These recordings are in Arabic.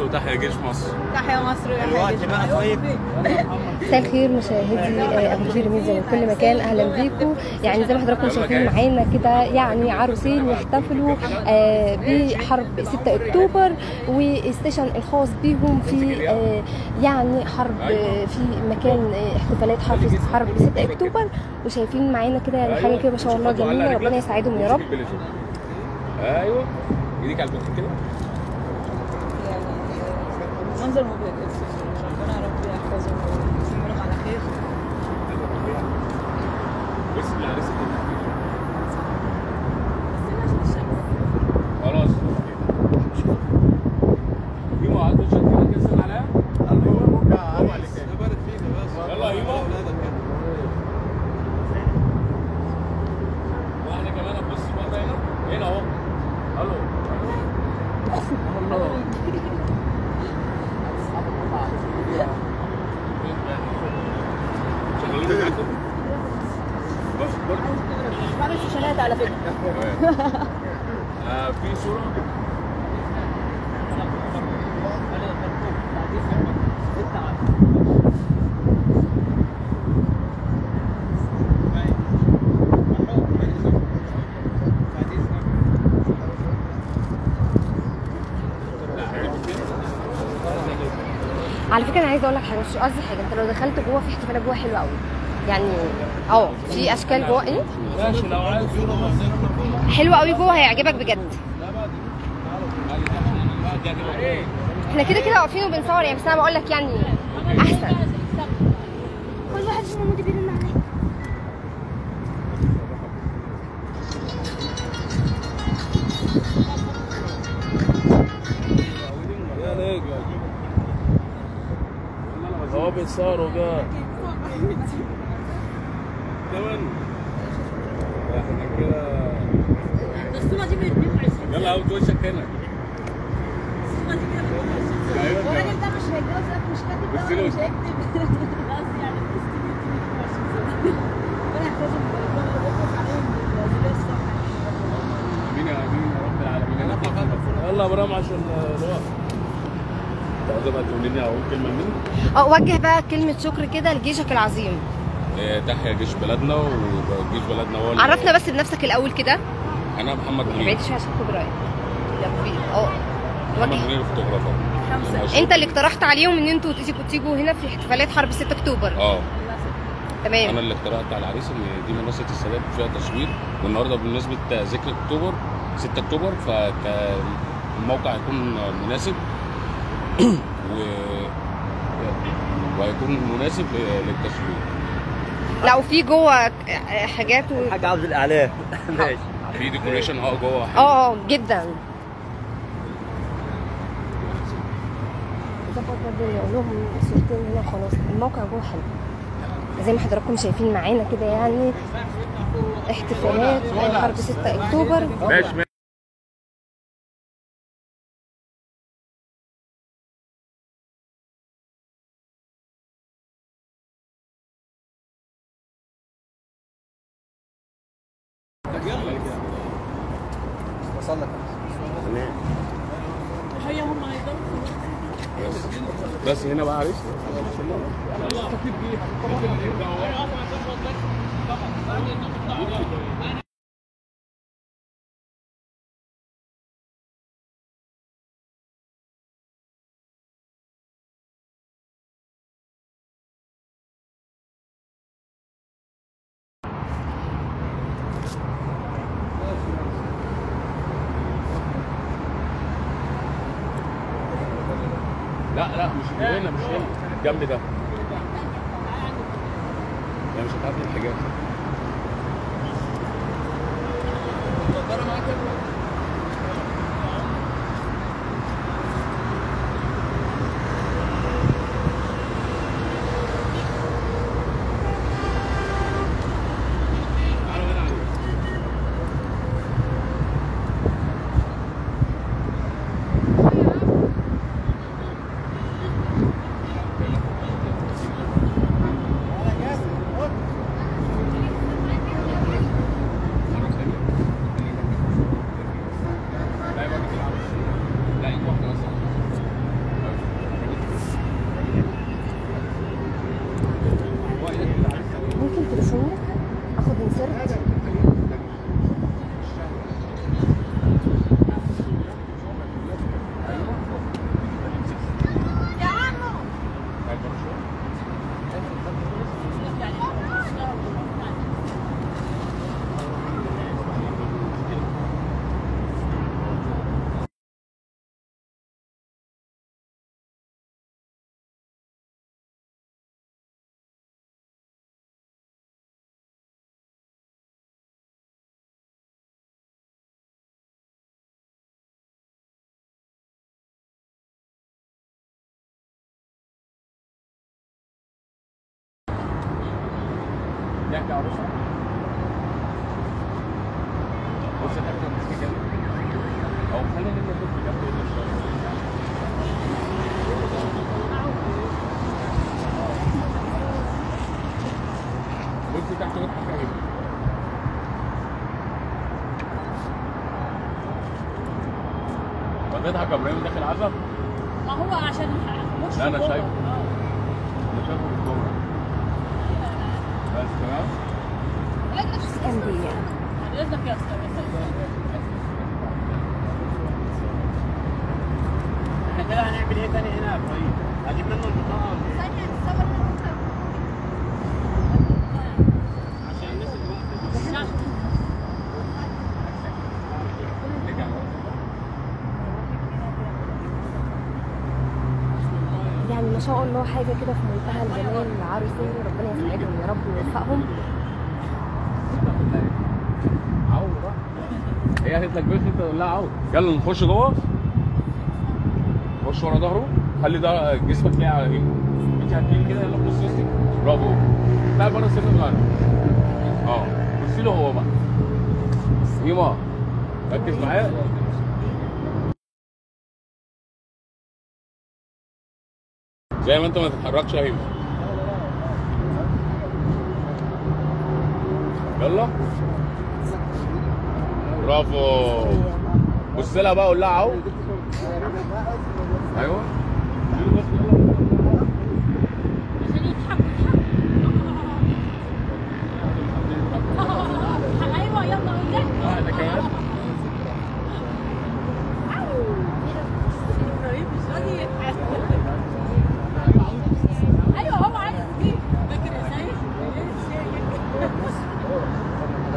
وتحيا جيش مصر. تحيا مصر يا الوقت حاج بقى طيب. مساء الخير مشاهدي آه، ابو كبير ميديا من كل مكان. أهلا بيكم. يعني زي ما حضراتكم شايفين معانا كده يعني عروسين يحتفلوا آه، بحرب 6 أكتوبر وال session الخاص بيهم في آه، يعني حرب آه، في مكان آه، احتفالات حرب حرب 6 أكتوبر. وشايفين معانا كده يعني حاجة كده ما شاء الله جميلة ربنا يساعدهم يا رب. أيوه. إيديك على البوك كده. منظر مبهج ربنا يا رب يحفظهم. ويسلمهم على خير. بس العريس خلاص في معاد شكلها كده سن عليها يلا يا هيما واحدة كمان هتبص بقى هنا هنا اهو ألو شغالين معاكم بس برضه بعمل سيشنات على فكره في صورة على فكرة أنا عايزة أقول لك حاجة مش قصدي حاجة أنت لو دخلت جوه في احتفالات جوه حلوة قوي يعني آه في أشكال جوه إيه؟ ماشي لو عايز حلوة قوي جوه هيعجبك بجد. إحنا كده كده واقفين وبنصور يعني بس أنا بقول لك يعني أحسن. كل واحد مودي بيرن عليك يا نجم هو بيتصاروا جا كمان إحنا كده. الصورة دي من 22 يلا اوت وشك هنا الصورة دي من 22 أيوه. الراجل ده مش هيتجوز مش كاتب. مش هيكتب. قصدي يعني رب العالمين يلا يا إبراهيم عشان الوقت تقدر بقى تقول لي اهو كلمة مني. أه وجه بقى كلمة شكر كده لجيشك العظيم. تحيا جيش بلدنا وجيش بلدنا هو عرفنا بس بنفسك الأول كده؟ أنا محمد بعيد منير عشان خد رأيك. يا كبير أه. محمد منير فوتوغرافر. أنت اللي اقترحت عليهم إن أنتوا تيجوا تيجوا هنا في احتفالات حرب 6 أكتوبر. أه. أنا تمام اللي اقترحت على العريس إن دي منصة السادات فيها تصوير والنهاردة بمناسبة ذكرى أكتوبر 6 أكتوبر فالموقع هيكون مناسب. و وهيكون مناسب للتصوير لا وفي جوه حاجات و... حاجة عبد الأعلام. ماشي. في ديكوريشن آه جوه. آه آه جدا. ظبط برضه نقول لهم صورتين هنا خلاص الموقع جوه حلو زي ما حضراتكم شايفين معانا كده يعني احتفالات حرب 6 أكتوبر. ماشي ماشي. وصل لك تمام هي هم بس هنا بقى عريس لا لا مش هنا مش هنا. الجنب ده. يعني مش هتعدي الحجاب ضحك عروسة بص الحته بتحكي كده أو خلينا نبدأ نشوف جنب هنا شوية بص تحت اهي بتضحك يا إبراهيم داخل عزب ما هو عشان مش لا، جوه. شايفه. آه. أنا شايفه في الكوره بس تمام أندية بعد اذنك يا أستاذ يا سيد. إحنا هنعمل إيه تاني هنا يا إبراهيم؟ هجيب منه البطاقه عشان الناس اللي واقفه يعني ما شاء الله حاجة كده في منتهى الجمال العروسين ربنا يسعدهم يا رب ويوفقهم. هي لك بس انت تقول لها عو يلا نخش جوه. خش ورا ظهره. خلي ده جسمك لاقي على ايده انت هتجيب كده يلا بص وسطك برافو. لا بره سنه صغيره آه بصي له هو بقى. ايما ركز معايا. زي ما انت ما تتحركش هيما. يلا. برافو. بص لها بقى قول لها عو. أيوه عشان يضحك أيوه يلا قول واحدة كمان إبراهيم مش راضي يضحك أيوه هو عايز دي فاكر يا سيد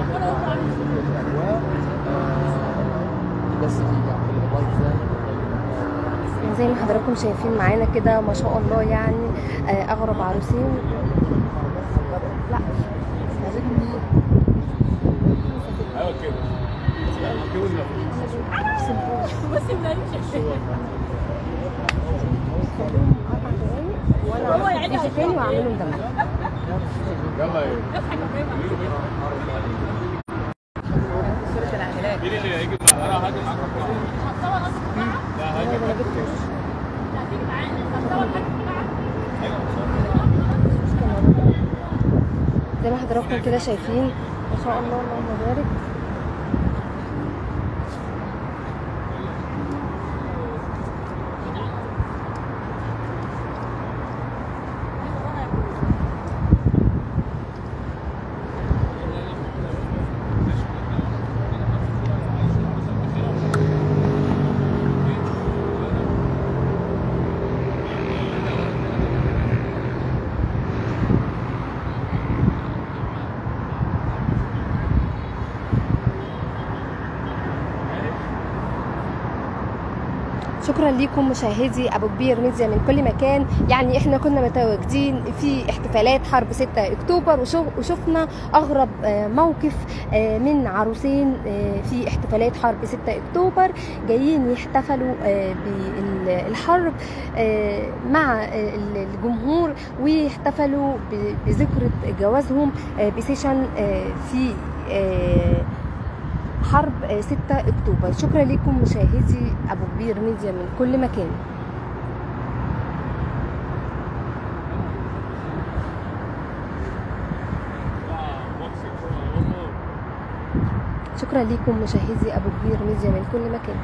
ربنا يرضى عليك. حضراتكم شايفين معانا كده ما شاء الله يعني آه، أغرب عروسين. لا. أيوه كده هو يعني هفتح تاني وأعملهم دم يلا يا اضحك يا إبراهيم مين اللي هيجي معانا؟ أنا هاجي معاك هتصور أصلا معاك لا هاجي معاك هتيجي معانا هتصور حاجة معاك زي ما حضراتكم كده شايفين ما شاء الله اللهم بارك شكرا لكم مشاهدي أبو كبير ميديا من كل مكان. يعني إحنا كنا متواجدين في احتفالات حرب 6 أكتوبر وشفنا أغرب آه، موقف آه، من عروسين آه، في احتفالات حرب 6 أكتوبر. جايين يحتفلوا بالحرب مع الجمهور ويحتفلوا بذكرى جوازهم بسيشن في حرب آه، 6 أكتوبر. شكرا لكم مشاهدي أبو كبير ميديا من كل مكان. شكرا لكم مشاهدي أبو كبير ميديا من كل مكان.